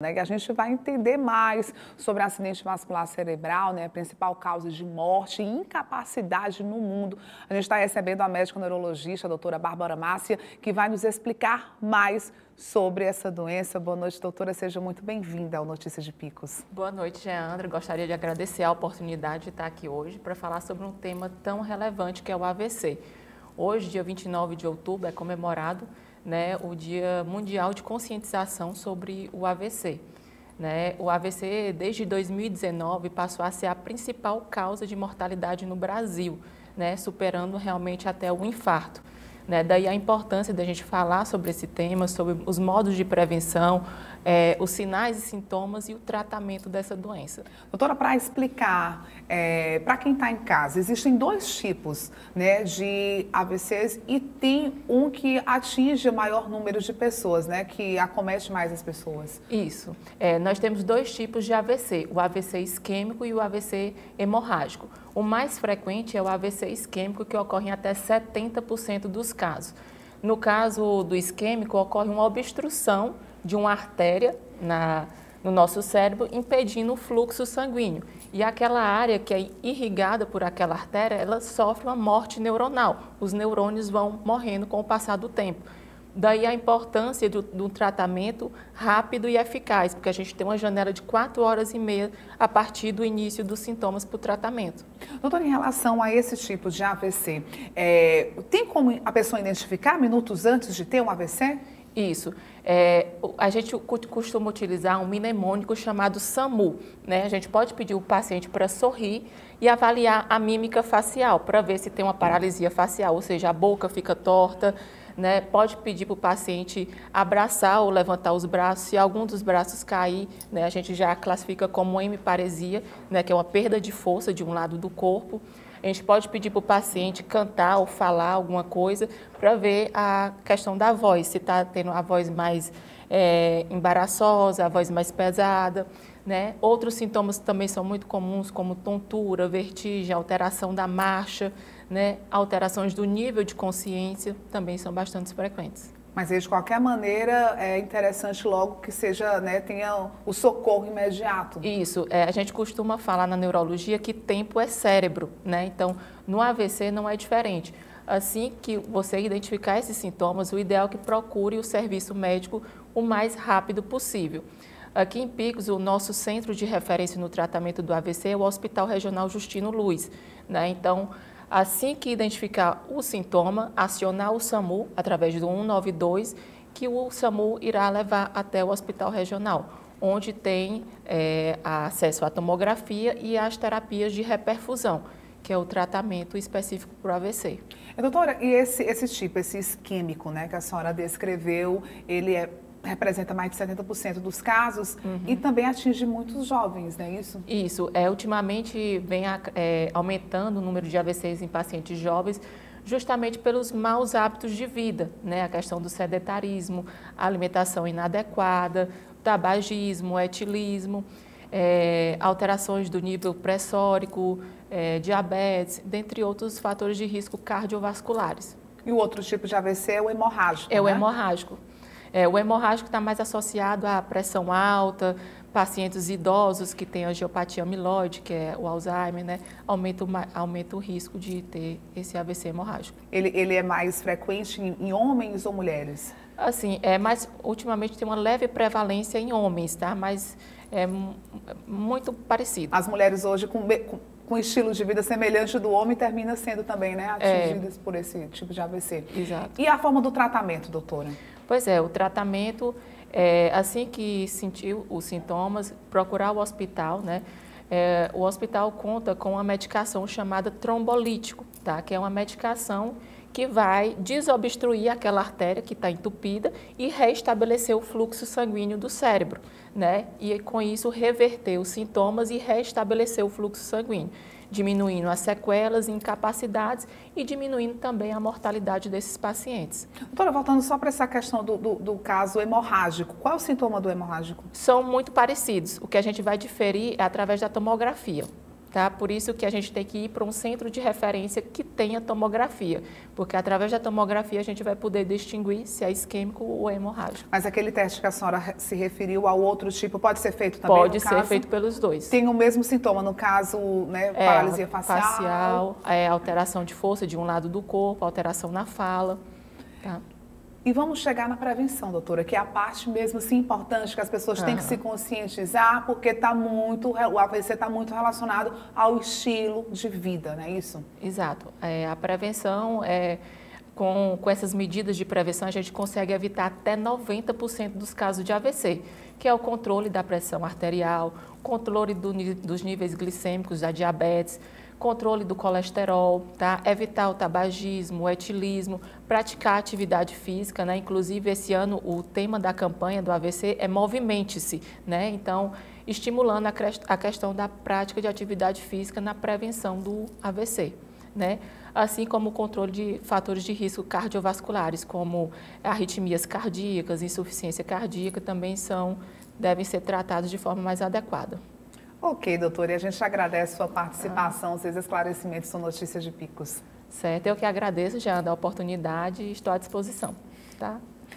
Né, que a gente vai entender mais sobre acidente vascular cerebral, né, principal causa de morte e incapacidade no mundo. A gente está recebendo a médica neurologista, a doutora Bárbara Márcia, que vai nos explicar mais sobre essa doença. Boa noite, doutora. Seja muito bem-vinda ao Notícias de Picos. Boa noite, Geandra. Gostaria de agradecer a oportunidade de estar aqui hoje para falar sobre um tema tão relevante que é o AVC. Hoje, dia 29 de outubro, é comemorado né, o Dia Mundial de Conscientização sobre o AVC. Né? O AVC, desde 2019, passou a ser a principal causa de mortalidade no Brasil, né, superando realmente até o infarto. Né? Daí a importância da gente falar sobre esse tema, sobre os modos de prevenção, é, os sinais e sintomas e o tratamento dessa doença. Doutora, para explicar é, para quem está em casa, existem dois tipos né, de AVCs e tem um que atinge o maior número de pessoas, né, que acomete mais as pessoas. Isso. É, nós temos dois tipos de AVC, o AVC isquêmico e o AVC hemorrágico. O mais frequente é o AVC isquêmico, que ocorre em até 70% dos casos. No caso do isquêmico, ocorre uma obstrução de uma artéria na, no nosso cérebro, impedindo o fluxo sanguíneo. E aquela área que é irrigada por aquela artéria, ela sofre uma morte neuronal. Os neurônios vão morrendo com o passar do tempo. Daí a importância do, do, tratamento rápido e eficaz, porque a gente tem uma janela de quatro horas e meia a partir do início dos sintomas para o tratamento. Doutora, em relação a esse tipo de AVC, é, tem como a pessoa identificar minutos antes de ter um AVC? Isso. É, a gente costuma utilizar um mnemônico chamado SAMU. Né? A gente pode pedir o paciente para sorrir e avaliar a mímica facial, para ver se tem uma paralisia facial, ou seja, a boca fica torta, né? Pode pedir para o paciente abraçar ou levantar os braços. Se algum dos braços cair, né, a gente já classifica como hemiparesia, né, que é uma perda de força de um lado do corpo. A gente pode pedir para o paciente cantar ou falar alguma coisa para ver a questão da voz, se está tendo a voz mais é, embaraçosa, a voz mais pesada. Né? Outros sintomas também são muito comuns, como tontura, vertigem, alteração da marcha, né? alterações do nível de consciência também são bastante frequentes. Mas de qualquer maneira é interessante logo que seja, né, tenha o socorro imediato. Isso, é, a gente costuma falar na neurologia que tempo é cérebro, né? Então, no AVC não é diferente. Assim que você identificar esses sintomas, o ideal é que procure o serviço médico o mais rápido possível. Aqui em Picos, o nosso centro de referência no tratamento do AVC é o Hospital Regional Justino Luiz. Né? Então, assim que identificar o sintoma, acionar o SAMU através do 192, que o SAMU irá levar até o Hospital Regional, onde tem é, acesso à tomografia e às terapias de reperfusão que é o tratamento específico para o AVC. Doutora, e esse, esse tipo, esse isquêmico, né, que a senhora descreveu, ele é representa mais de 70% dos casos uhum. e também atinge muitos jovens, não é isso? Isso. É, ultimamente vem é, aumentando o número de AVCs em pacientes jovens, justamente pelos maus hábitos de vida, né? A questão do sedentarismo, alimentação inadequada, tabagismo, etilismo, é, alterações do nível pressórico, é, diabetes, dentre outros fatores de risco cardiovasculares. E o outro tipo de AVC é o hemorrágico, É né? o hemorrágico. É, o hemorrágico está mais associado à pressão alta, pacientes idosos que têm angiopatia amiloide, que é o Alzheimer, né, aumenta, aumenta o risco de ter esse AVC hemorrágico. Ele, ele é mais frequente em, em homens ou mulheres? Assim, é mais, ultimamente tem uma leve prevalência em homens, tá? Mas é muito parecido. As mulheres hoje com, com com estilo de vida semelhante do homem termina sendo também né, atingidas é. por esse tipo de AVC. Exato. E a forma do tratamento, doutora? Pois é, o tratamento, é, assim que sentiu os sintomas, procurar o hospital, né? É, o hospital conta com uma medicação chamada trombolítico, tá? que é uma medicação que vai desobstruir aquela artéria que está entupida e restabelecer o fluxo sanguíneo do cérebro, né? E com isso reverter os sintomas e restabelecer o fluxo sanguíneo diminuindo as sequelas, incapacidades e diminuindo também a mortalidade desses pacientes. Doutora, voltando só para essa questão do, do, do, caso hemorrágico, qual é o sintoma do hemorrágico? São muito parecidos. O que a gente vai diferir é através da tomografia. Tá? Por isso que a gente tem que ir para um centro de referência que tenha tomografia, porque através da tomografia a gente vai poder distinguir se é isquêmico ou hemorrágico. Mas aquele teste que a senhora se referiu ao outro tipo pode ser feito também? Pode ser caso? feito pelos dois. Tem o mesmo sintoma, no caso, né, é, paralisia facial? Facial, é, alteração de força de um lado do corpo, alteração na fala. Tá? E vamos chegar na prevenção, doutora, que é a parte mesmo assim importante que as pessoas têm que se conscientizar, porque tá muito, o AVC está muito relacionado ao estilo de vida, não é isso? Exato. É, a prevenção é com, com essas medidas de prevenção, a gente consegue evitar até 90% dos casos de AVC, que é o controle da pressão arterial, controle do, dos níveis glicêmicos da diabetes, controle do colesterol, tá? evitar o tabagismo, o etilismo, praticar atividade física, né? Inclusive, esse ano o tema da campanha do AVC é movimente-se, né? Então, estimulando a, a questão da prática de atividade física na prevenção do AVC, né? Assim como o controle de fatores de risco cardiovasculares, como arritmias cardíacas, insuficiência cardíaca, também são devem ser tratados de forma mais adequada. Ok, doutora, e a gente agradece sua participação, ah. seus esclarecimentos, sua notícia de picos. Certo, eu que agradeço, já da oportunidade e estou à disposição. Tá?